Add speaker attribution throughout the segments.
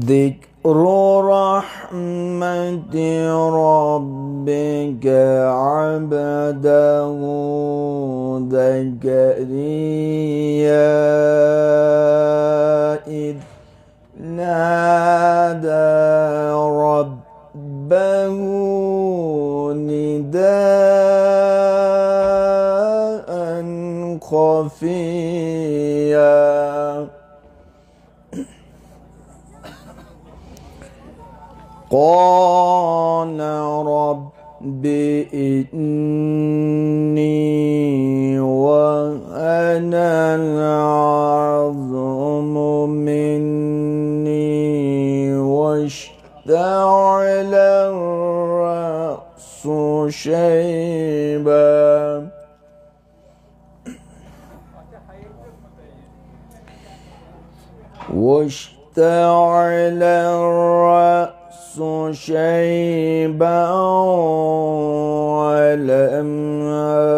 Speaker 1: ذكر رحمة ربك عبده زكريا إذ نادى ربه نداء خفيا قال رب إني وأنا العظم مني واشتعل الرأس شيبا. واشتعل الرأس شيبا ولم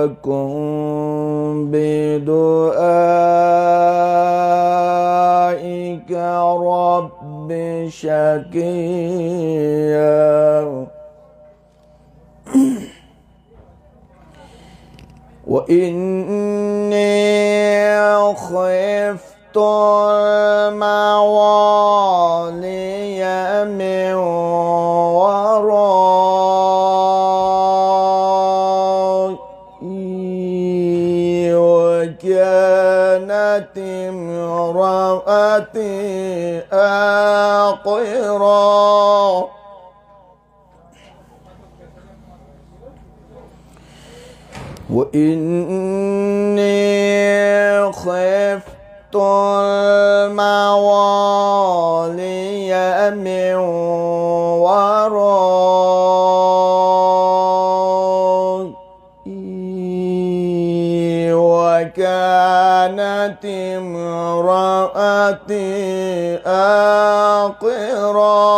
Speaker 1: أكن بدعائك رب شقيا. وإني خفت امرأتي آقرا وإني خفت الموالي من ورائي. وكانت آقرا.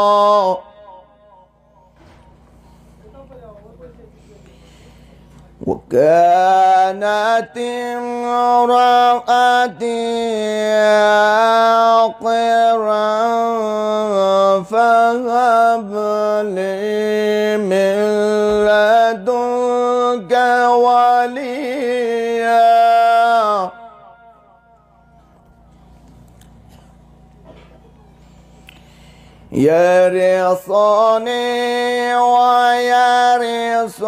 Speaker 1: وكانت امرأتي عاقرا فهب لي يرثني ويرث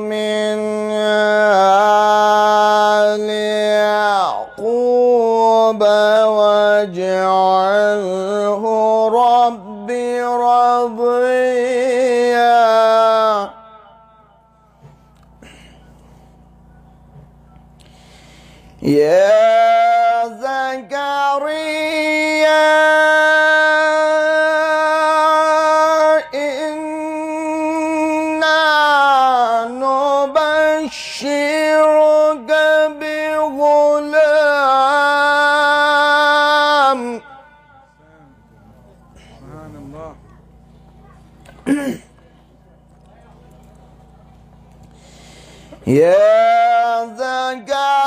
Speaker 1: من آل يعقوب واجعله ربي رضيا. يا يا زكريا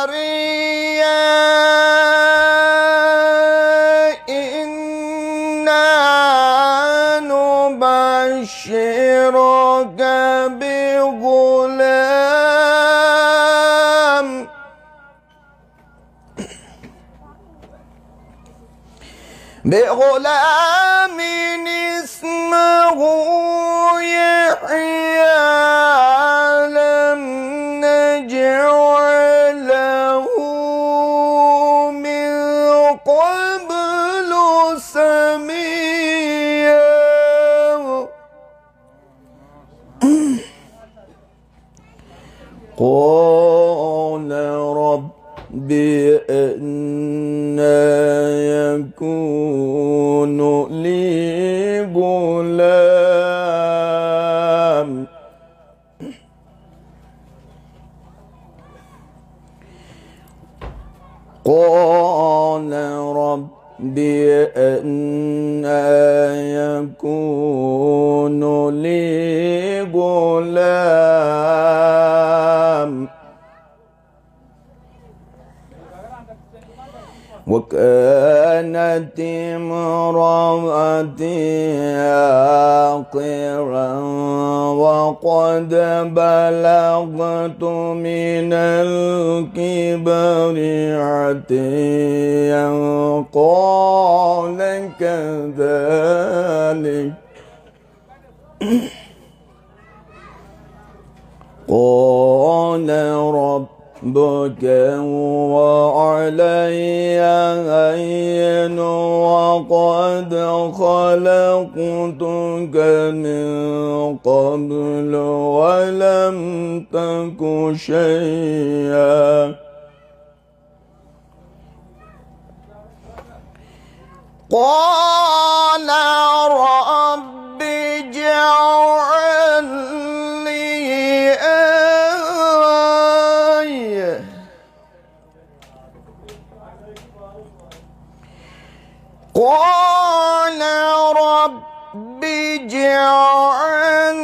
Speaker 1: إنا نبشرك بغلام. بغلام اسمه يكون لي غلام وكانت امرأتي عاقرا وقد بلغت من الكبر عتيا. قال كذلك. قال رب ربك وعلي هين وقد خلقتك من قبل ولم تك شيئا. قال رب قال رب اجعل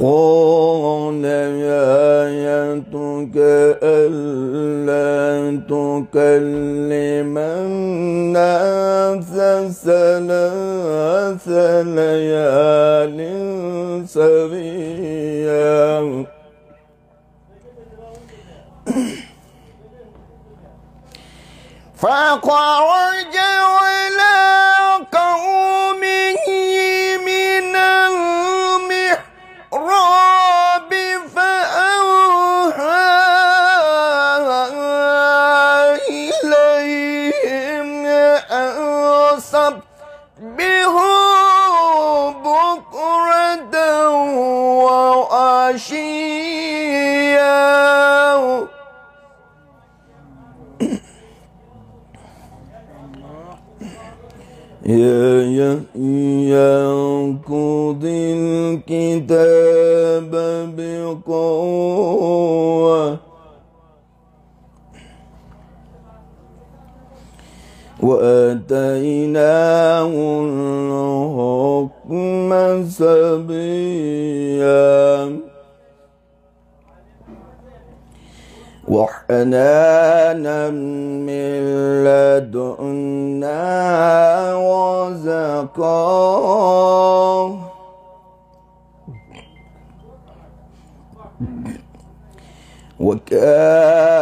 Speaker 1: قال آيتك ألا تكلم الناس ثلاث ليال سريا. فخرج على سبحوا بكرة وعشيا. يا يحيى خذ الكتاب بقوة. وآتيناه الحكم سبيا وحنانا من لدنا وزكاه وكان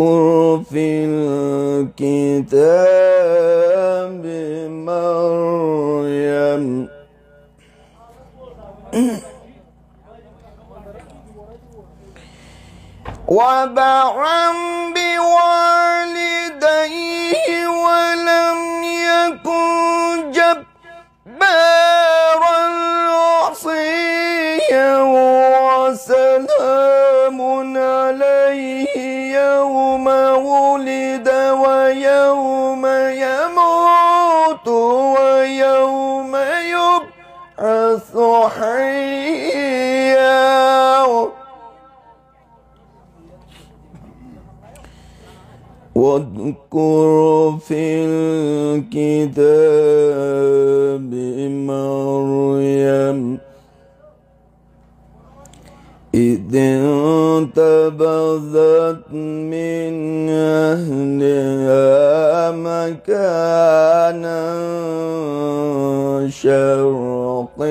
Speaker 1: واذكر في الكتاب مريم. وبرا بوالديه في الكتاب مريم. إذ انتبذت من أهلها مكانا شرقيا.